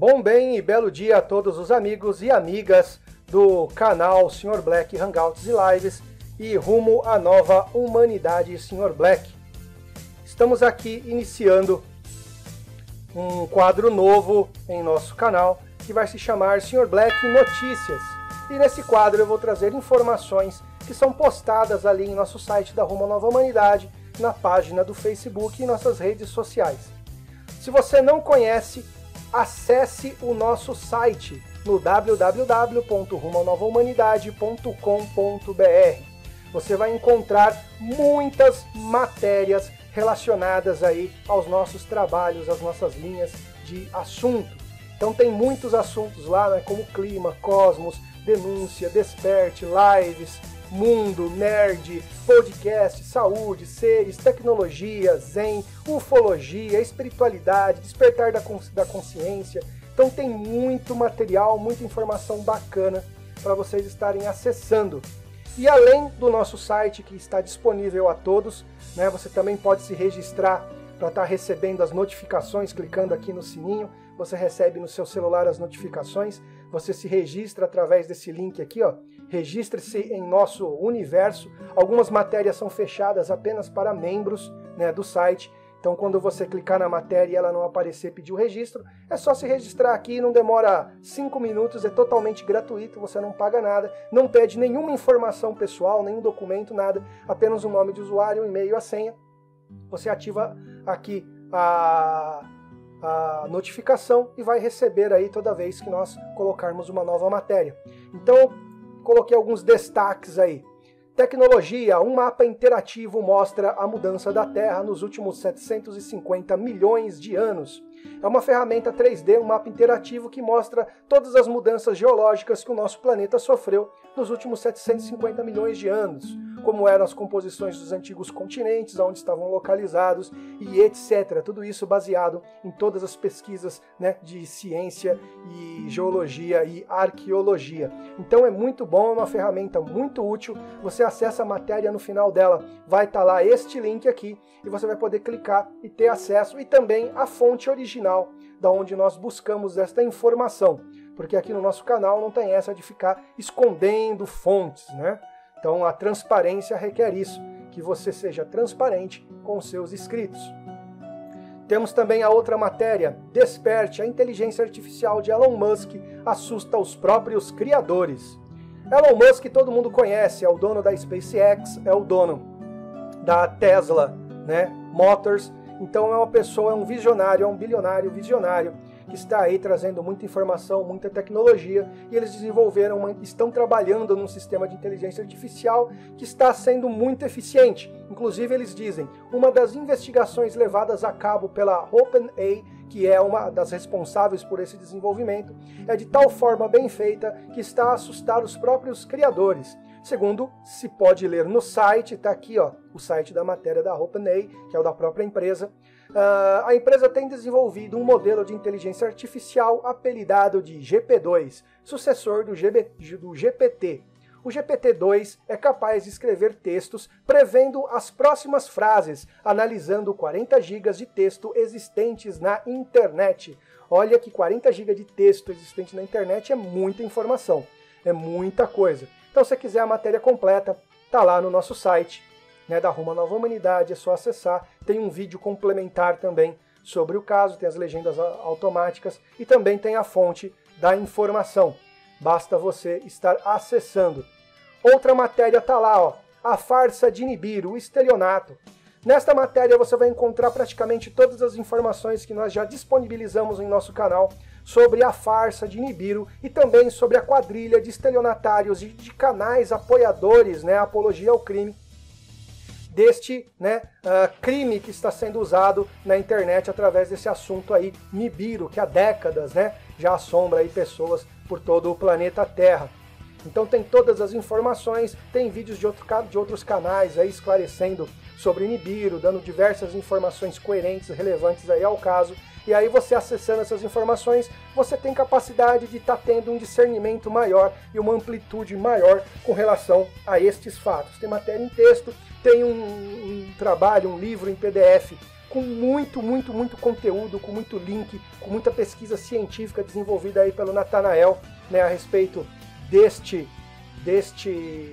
Bom, bem e belo dia a todos os amigos e amigas do canal Sr. Black Hangouts e Lives e rumo à nova humanidade Sr. Black. Estamos aqui iniciando um quadro novo em nosso canal que vai se chamar Sr. Black Notícias. E nesse quadro eu vou trazer informações que são postadas ali em nosso site da Rumo à Nova Humanidade, na página do Facebook e nossas redes sociais. Se você não conhece, acesse o nosso site no www.rumonovahumanidade.com.br. Você vai encontrar muitas matérias relacionadas aí aos nossos trabalhos, às nossas linhas de assunto. Então tem muitos assuntos lá, né, como clima, cosmos, denúncia, desperte, lives, mundo, nerd, podcast, saúde, seres, tecnologia, zen, ufologia, espiritualidade, despertar da, da consciência. Então tem muito material, muita informação bacana para vocês estarem acessando. E além do nosso site que está disponível a todos, né, você também pode se registrar para estar tá recebendo as notificações clicando aqui no sininho. Você recebe no seu celular as notificações. Você se registra através desse link aqui, ó, registre-se em nosso universo. Algumas matérias são fechadas apenas para membros né, do site. Então, quando você clicar na matéria e ela não aparecer pedir o registro, é só se registrar aqui, não demora 5 minutos, é totalmente gratuito, você não paga nada, não pede nenhuma informação pessoal, nenhum documento, nada, apenas o nome de usuário, o e-mail, a senha. Você ativa aqui a, a notificação e vai receber aí toda vez que nós colocarmos uma nova matéria. Então, coloquei alguns destaques aí. Tecnologia, um mapa interativo mostra a mudança da Terra nos últimos 750 milhões de anos. É uma ferramenta 3D, um mapa interativo que mostra todas as mudanças geológicas que o nosso planeta sofreu nos últimos 750 milhões de anos como eram as composições dos antigos continentes, onde estavam localizados e etc. Tudo isso baseado em todas as pesquisas né, de ciência e geologia e arqueologia. Então é muito bom, é uma ferramenta muito útil. Você acessa a matéria no final dela, vai estar tá lá este link aqui e você vai poder clicar e ter acesso e também a fonte original da onde nós buscamos esta informação porque aqui no nosso canal não tem essa de ficar escondendo fontes, né? Então a transparência requer isso, que você seja transparente com seus inscritos. Temos também a outra matéria, Desperte, a inteligência artificial de Elon Musk assusta os próprios criadores. Elon Musk todo mundo conhece, é o dono da SpaceX, é o dono da Tesla, né, Motors. Então é uma pessoa, é um visionário, é um bilionário visionário que está aí trazendo muita informação, muita tecnologia, e eles desenvolveram, uma, estão trabalhando num sistema de inteligência artificial que está sendo muito eficiente. Inclusive, eles dizem, uma das investigações levadas a cabo pela OpenAI, que é uma das responsáveis por esse desenvolvimento, é de tal forma bem feita que está a assustar os próprios criadores. Segundo se pode ler no site, está aqui ó, o site da matéria da OpenAI, que é o da própria empresa. Uh, a empresa tem desenvolvido um modelo de inteligência artificial apelidado de GP2, sucessor do, GB, do GPT. O GPT-2 é capaz de escrever textos prevendo as próximas frases, analisando 40 GB de texto existentes na internet. Olha que 40 GB de texto existente na internet é muita informação, é muita coisa. Então, se quiser a matéria completa, tá lá no nosso site né, da Roma Nova Humanidade, é só acessar. Tem um vídeo complementar também sobre o caso, tem as legendas automáticas e também tem a fonte da informação. Basta você estar acessando. Outra matéria está lá, ó, a farsa de Nibiru, o estelionato. Nesta matéria você vai encontrar praticamente todas as informações que nós já disponibilizamos em nosso canal sobre a farsa de Nibiru e também sobre a quadrilha de estelionatários e de canais apoiadores, né, apologia ao crime deste né, uh, crime que está sendo usado na internet através desse assunto aí, Nibiru, que há décadas né, já assombra aí pessoas por todo o planeta Terra. Então tem todas as informações, tem vídeos de, outro, de outros canais aí esclarecendo sobre Nibiru, dando diversas informações coerentes, relevantes aí ao caso. E aí você acessando essas informações, você tem capacidade de estar tá tendo um discernimento maior e uma amplitude maior com relação a estes fatos. Tem matéria em texto, tem um, um trabalho, um livro em PDF com muito, muito, muito conteúdo, com muito link, com muita pesquisa científica desenvolvida aí pelo Natanael, né, a respeito deste, deste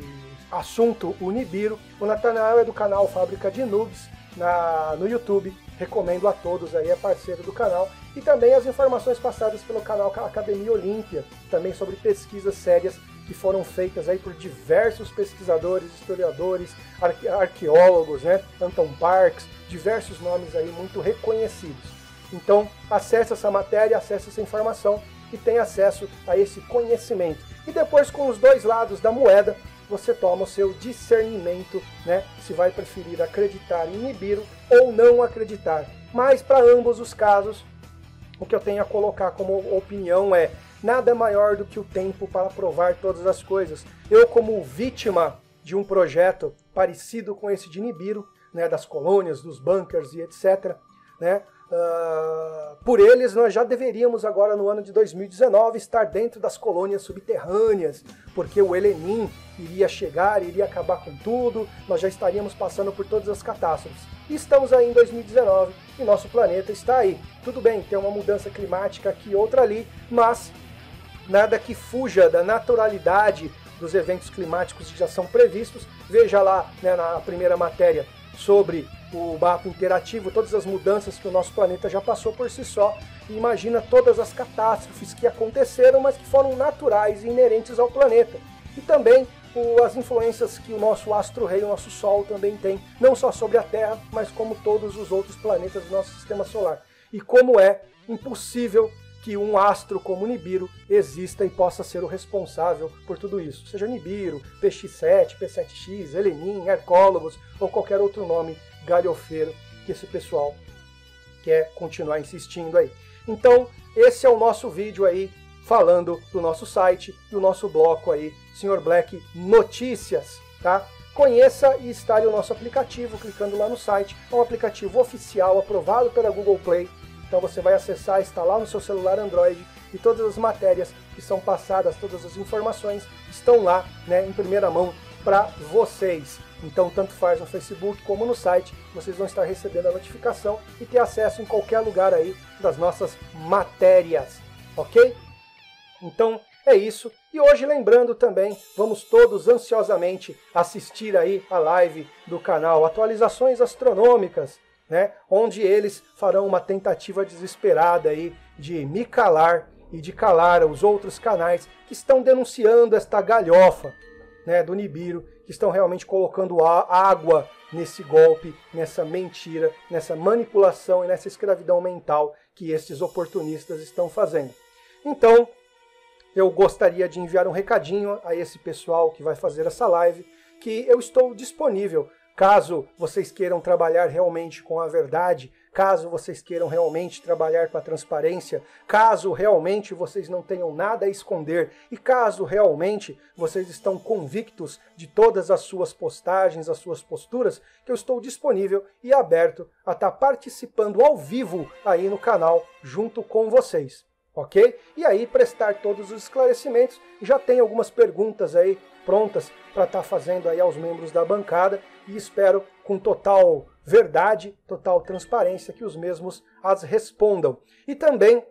assunto Unibiro. O Natanael é do canal Fábrica de Noobs na, no YouTube. Recomendo a todos aí, é parceiro do canal. E também as informações passadas pelo canal Academia Olímpia, também sobre pesquisas sérias que foram feitas aí por diversos pesquisadores, historiadores, arque arqueólogos, né? Anton Parks, diversos nomes aí muito reconhecidos. Então, acesse essa matéria, acesse essa informação e tenha acesso a esse conhecimento. E depois, com os dois lados da moeda, você toma o seu discernimento, né? Se vai preferir acreditar em Nibiru ou não acreditar. Mas para ambos os casos, o que eu tenho a colocar como opinião é nada maior do que o tempo para provar todas as coisas. Eu, como vítima de um projeto parecido com esse de Nibiru, né, das colônias, dos bunkers e etc., né, Uh, por eles, nós já deveríamos agora no ano de 2019 estar dentro das colônias subterrâneas, porque o Helenim iria chegar, iria acabar com tudo, nós já estaríamos passando por todas as catástrofes. E estamos aí em 2019 e nosso planeta está aí. Tudo bem, tem uma mudança climática aqui outra ali, mas nada que fuja da naturalidade dos eventos climáticos que já são previstos. Veja lá né, na primeira matéria sobre o mapa interativo, todas as mudanças que o nosso planeta já passou por si só, e imagina todas as catástrofes que aconteceram, mas que foram naturais e inerentes ao planeta. E também as influências que o nosso astro-rei, o nosso Sol, também tem, não só sobre a Terra, mas como todos os outros planetas do nosso sistema solar. E como é impossível que um astro como Nibiru exista e possa ser o responsável por tudo isso. Seja Nibiru, PX7, P7X, Helenin, Hercólogos ou qualquer outro nome galhofeiro que esse pessoal quer continuar insistindo aí. Então, esse é o nosso vídeo aí falando do nosso site, do nosso bloco aí, Sr. Black Notícias, tá? Conheça e instale o nosso aplicativo clicando lá no site. É um aplicativo oficial aprovado pela Google Play então você vai acessar, instalar no seu celular Android e todas as matérias que são passadas, todas as informações estão lá, né, em primeira mão para vocês. Então, tanto faz no Facebook como no site, vocês vão estar recebendo a notificação e ter acesso em qualquer lugar aí das nossas matérias, ok? Então, é isso. E hoje, lembrando também, vamos todos ansiosamente assistir aí a live do canal Atualizações Astronômicas, né, onde eles farão uma tentativa desesperada aí de me calar e de calar os outros canais que estão denunciando esta galhofa né, do Nibiru, que estão realmente colocando água nesse golpe, nessa mentira, nessa manipulação e nessa escravidão mental que estes oportunistas estão fazendo. Então, eu gostaria de enviar um recadinho a esse pessoal que vai fazer essa live, que eu estou disponível Caso vocês queiram trabalhar realmente com a verdade, caso vocês queiram realmente trabalhar com a transparência, caso realmente vocês não tenham nada a esconder e caso realmente vocês estão convictos de todas as suas postagens, as suas posturas, que eu estou disponível e aberto a estar participando ao vivo aí no canal junto com vocês ok? E aí prestar todos os esclarecimentos. Já tem algumas perguntas aí prontas para estar tá fazendo aí aos membros da bancada e espero com total verdade, total transparência que os mesmos as respondam. E também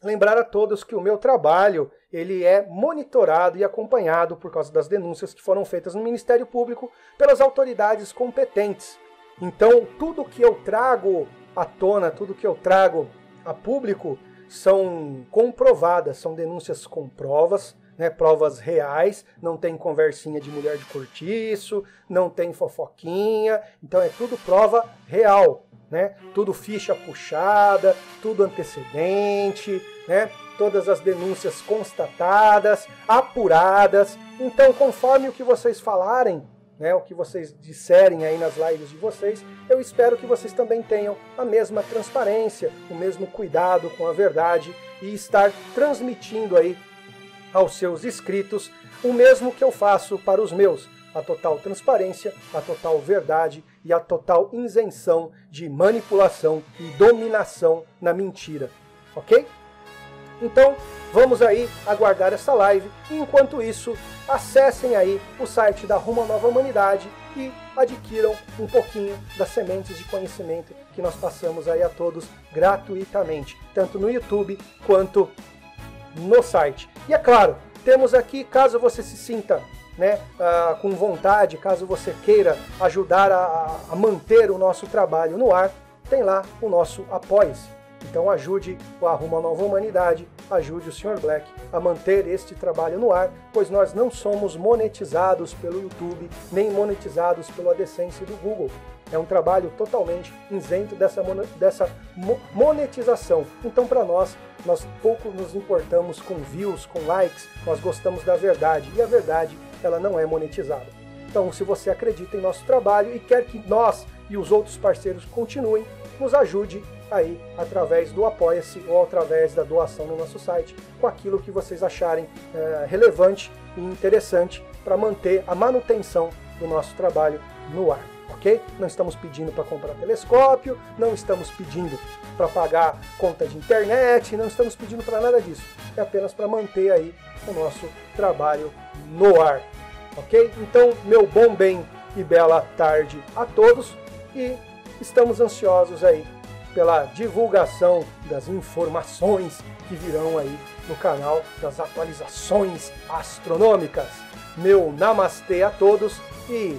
lembrar a todos que o meu trabalho ele é monitorado e acompanhado por causa das denúncias que foram feitas no Ministério Público pelas autoridades competentes. Então, tudo que eu trago à tona, tudo que eu trago a público são comprovadas, são denúncias com provas, né, provas reais, não tem conversinha de mulher de cortiço, não tem fofoquinha, então é tudo prova real, né? Tudo ficha puxada, tudo antecedente, né? Todas as denúncias constatadas, apuradas. Então, conforme o que vocês falarem, né, o que vocês disserem aí nas lives de vocês, eu espero que vocês também tenham a mesma transparência, o mesmo cuidado com a verdade e estar transmitindo aí aos seus inscritos o mesmo que eu faço para os meus, a total transparência, a total verdade e a total isenção de manipulação e dominação na mentira, ok? Então, vamos aí aguardar essa live e enquanto isso, acessem aí o site da Rumo Nova Humanidade e adquiram um pouquinho das sementes de conhecimento que nós passamos aí a todos gratuitamente, tanto no YouTube quanto no site. E é claro, temos aqui, caso você se sinta né, uh, com vontade, caso você queira ajudar a, a manter o nosso trabalho no ar, tem lá o nosso Apoie-se. Então ajude o Arruma Nova Humanidade, ajude o Sr. Black a manter este trabalho no ar, pois nós não somos monetizados pelo YouTube, nem monetizados pelo AdSense do Google. É um trabalho totalmente isento dessa, dessa monetização. Então, para nós, nós pouco nos importamos com views, com likes, nós gostamos da verdade, e a verdade, ela não é monetizada. Então, se você acredita em nosso trabalho e quer que nós e os outros parceiros continuem, nos ajude aí através do Apoia-se ou através da doação no nosso site, com aquilo que vocês acharem é, relevante e interessante para manter a manutenção do nosso trabalho no ar. Ok? Não estamos pedindo para comprar telescópio, não estamos pedindo para pagar conta de internet, não estamos pedindo para nada disso. É apenas para manter aí o nosso trabalho no ar. Ok? Então, meu bom bem e bela tarde a todos e estamos ansiosos aí pela divulgação das informações que virão aí no canal das atualizações astronômicas. Meu namastê a todos e